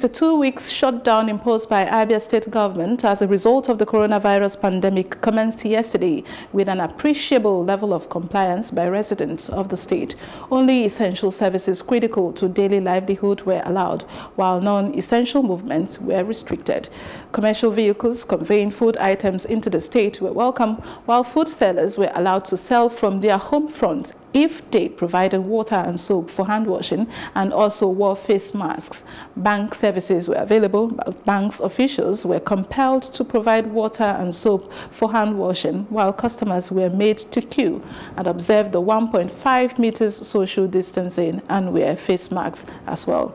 The two weeks shutdown imposed by Abia state government as a result of the coronavirus pandemic commenced yesterday with an appreciable level of compliance by residents of the state. Only essential services critical to daily livelihood were allowed, while non-essential movements were restricted. Commercial vehicles conveying food items into the state were welcome, while food sellers were allowed to sell from their home front if they provided water and soap for hand washing and also wore face masks. Bank services were available, but banks officials were compelled to provide water and soap for hand washing while customers were made to queue and observe the 1.5 meters social distancing and wear face masks as well.